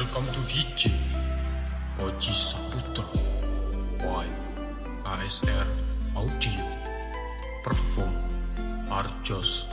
Welcome to DJ Oji Saputra. By ASR Audio. Perform. Arjos.